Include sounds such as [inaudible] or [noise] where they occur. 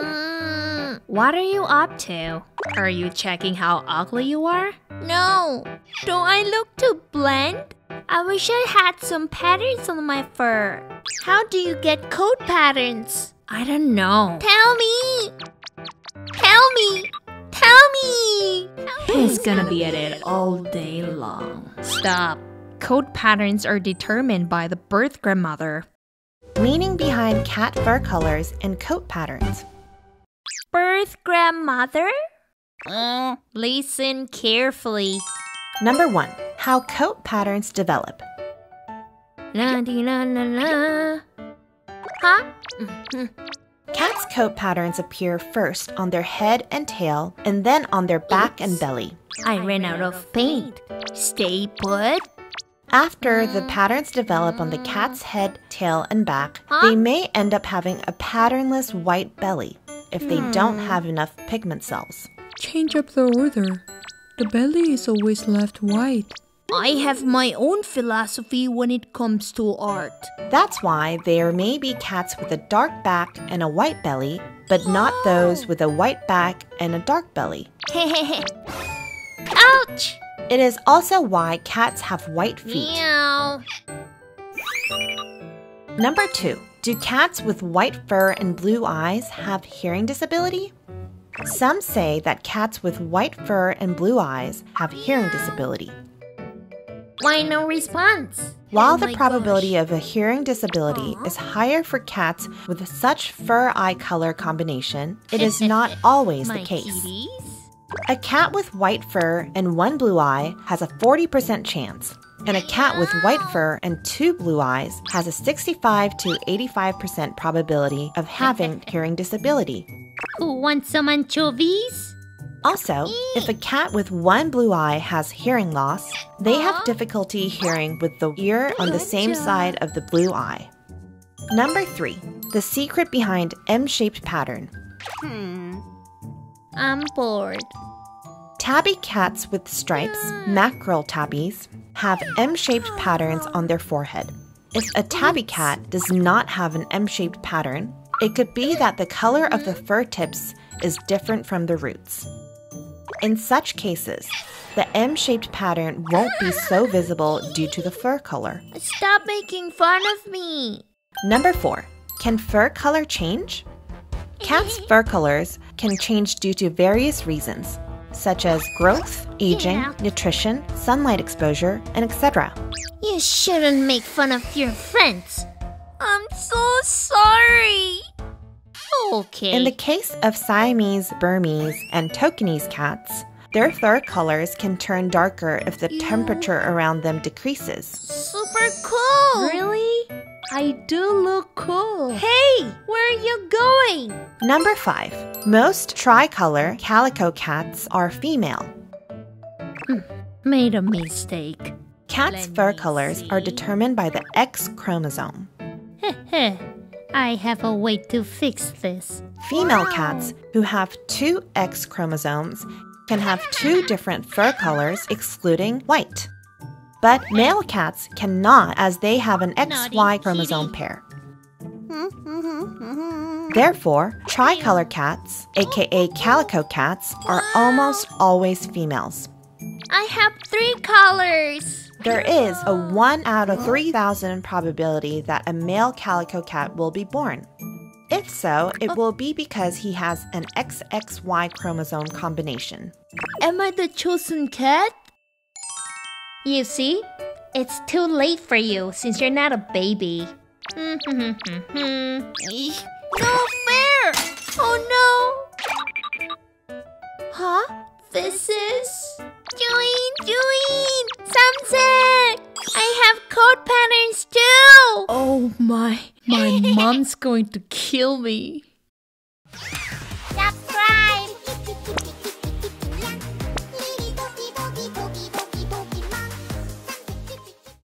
Mm, What are you up to? Are you checking how ugly you are? no. Don't I look too bland? I wish I had some patterns on my fur. How do you get coat patterns? I don't know. Tell me! Tell me! Tell me! He's gonna be at it all day long. Stop. Coat patterns are determined by the birth grandmother. Meaning behind cat fur colors and coat patterns. Birth grandmother? Mm, listen carefully. Number one, how coat patterns develop. La di la la la. Huh? [laughs] Cats' coat patterns appear first on their head and tail, and then on their back and belly. I ran out of paint. Stay put. After the patterns develop on the cat's head, tail, and back, Huh? they may end up having a patternless white belly if they don't hmm. have enough pigment cells. Change up the order. The belly is always left white. I have my own philosophy when it comes to art. That's why there may be cats with a dark back and a white belly, but not [gasps] those with a white back and a dark belly. [laughs] Ouch! It is also why cats have white feet. Meow. Number two, do cats with white fur and blue eyes have hearing disability? Some say that cats with white fur and blue eyes have hearing disability. Why no response? While Oh the probability gosh. of a hearing disability is higher for cats with such fur eye color combination, it is [laughs] not always the case. kitties? A cat with white fur and one blue eye has a 40% chance, and a cat with white fur and two blue eyes has a 65 to 85% probability of having [laughs] hearing disability. Who wants some anchovies? Also, if a cat with one blue eye has hearing loss, they have difficulty hearing with the ear on the same side of the blue eye. Number three, the secret behind M shaped pattern. Hmm. I'm bored. Tabby cats with stripes, hmm. mackerel tabbies, have M shaped patterns on their forehead. If a tabby cat does not have an M shaped pattern, it could be that the color of the fur tips is different from the roots. In such cases, the M shaped pattern won't be so [laughs] visible due to the fur color. Stop making fun of me. Number four, can fur color change? Cats' fur colors can change due to various reasons, such as growth, aging, Yeah. nutrition, sunlight exposure, and etc. You shouldn't make fun of your friends. I'm so sorry. Okay. In the case of Siamese, Burmese, and Tonkinese cats, their fur colors can turn darker if the temperature around them decreases. Super cool. Really? I do look cool. Hey, where are you going? Number five, most tricolor calico cats are female. Hmm, made a mistake. Cats' Let fur me colors are determined by the X chromosome. I have a way to fix this. Female cats who have two X chromosomes can have two different fur colors, excluding white. But male cats cannot, as they have an XY chromosome pair. Therefore, tricolor cats, aka calico cats, are almost always females. I have three colors. There is a 1 out of 3,000 probability that a male calico cat will be born. If so, it oh. will be because he has an XXY chromosome combination. Am I the chosen cat? You see, it's too late for you since you're not a baby. [laughs] No fair! Oh no! Huh? This is. Join, join! Samson! I have coat patterns too! Oh my, my [laughs] mom's going to kill me.